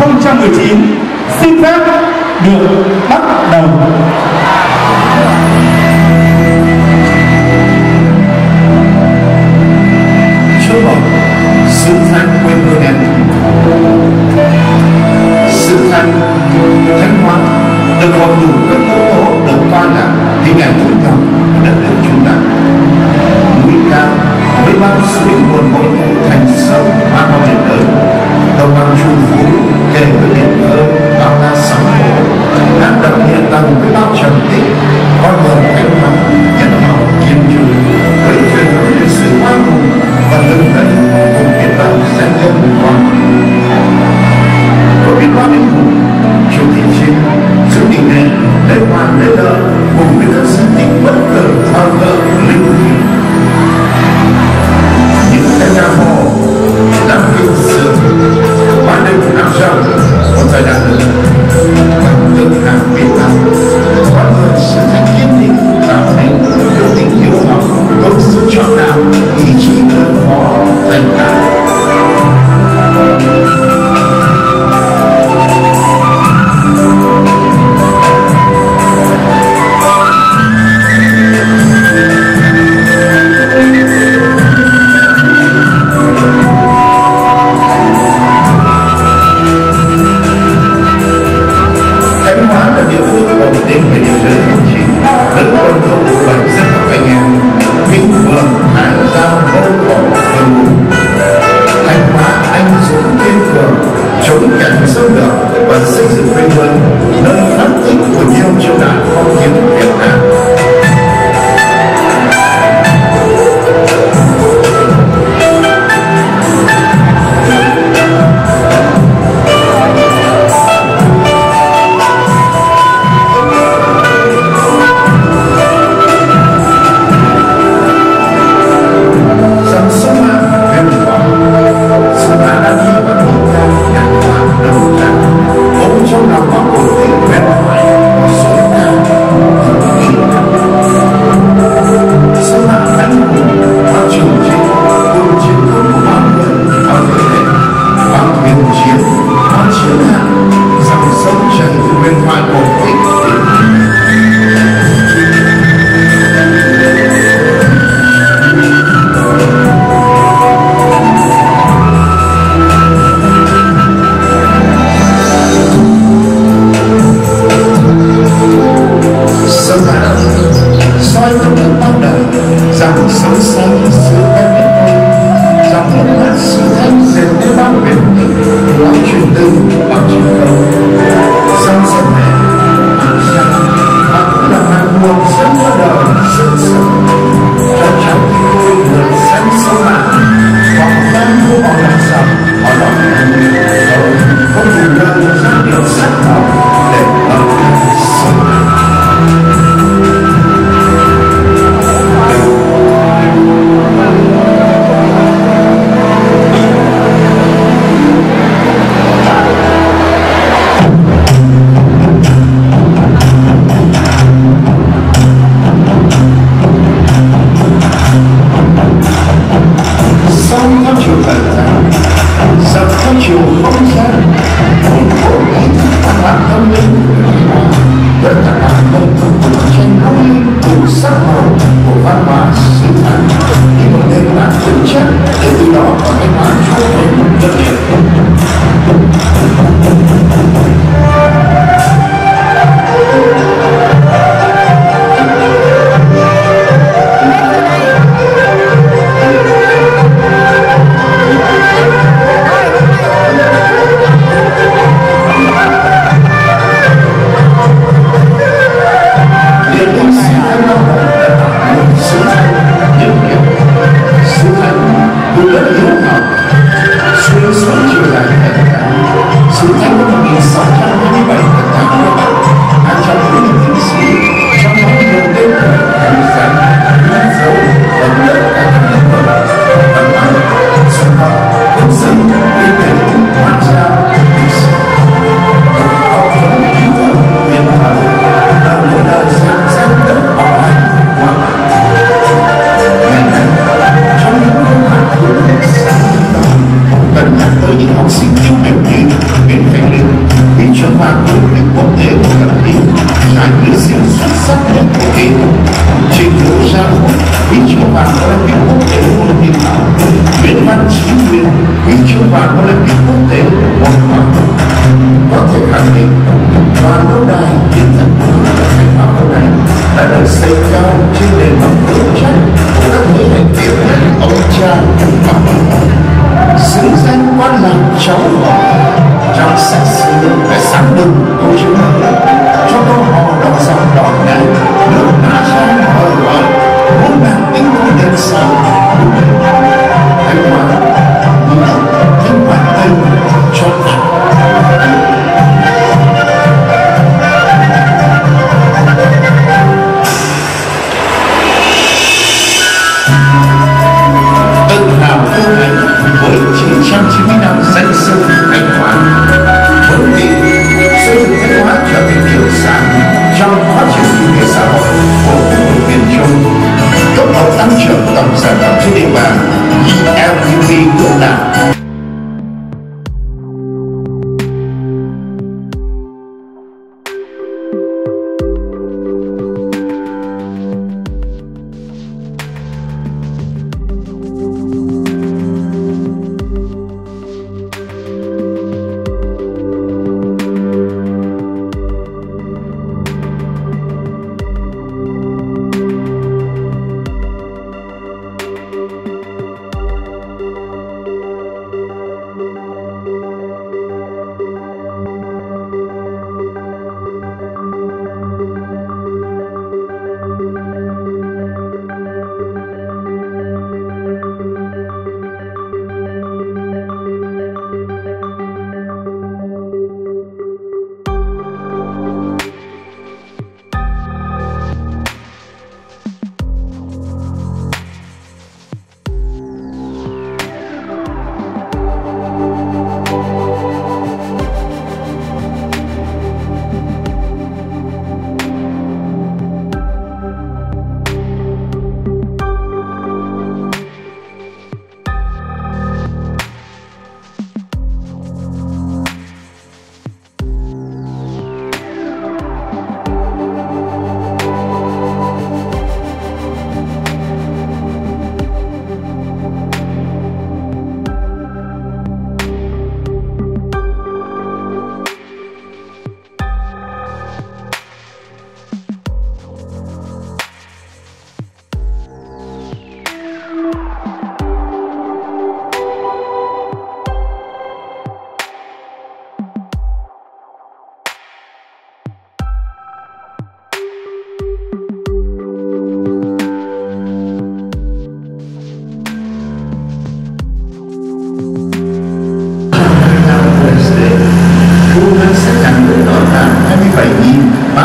2019 xin phép được bắt Radyosu ve Denk Belirleri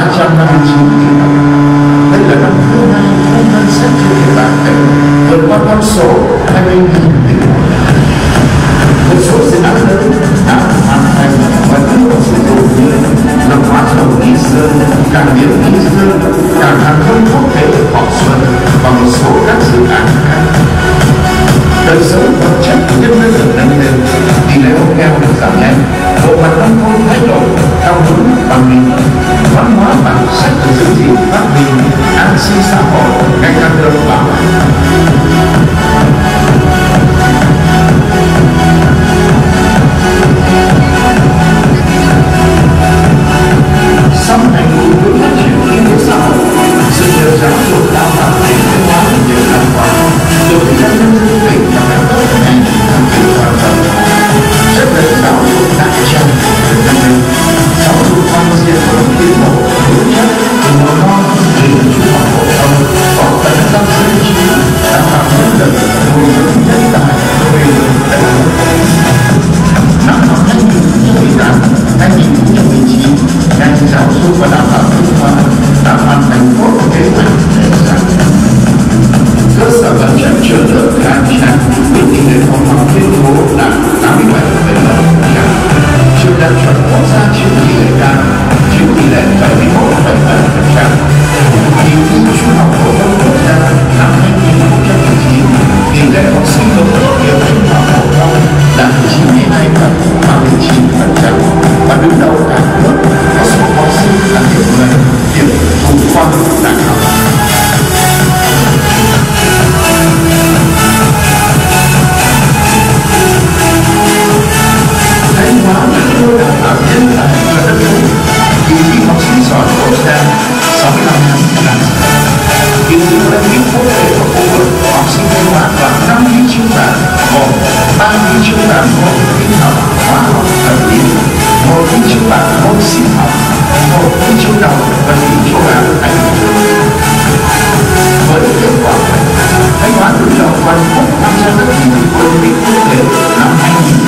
259 tỷ đồng đây là năm thứ hai thu ngân sách trên địa bàn tỉnh vượt qua con số 20 nghìn tỷ. Đồng một số dự án lớn đã hoàn thành và đưa vào sử dụng như là hóa dầu nghi sơn cảng biển nghi sơn cảng hàng không quốc tế thọ xuân và một số các dự án khác. Đời sống vật chất nhân dân được nâng lên, tỷ lệ hộ nghèo được giảm nhanh, bộ mặt nông thôn thay đổi theo hướng văn minh. sisa kok. Yang đơn vị quốc tế và khu vực học sinh thanh hóa và năm huy chương vàng gồm ba huy chương vàng môn tin học hóa học vật lý một huy chương vàng môn sinh học một huy chương đồng và huy chương vàng anh với kết quả thanh hóa đứng đầu toàn quốc tham gia các kỳ thi olympic quốc tế năm 2000